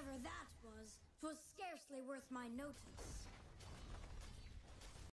Whatever that was was scarcely worth my notice.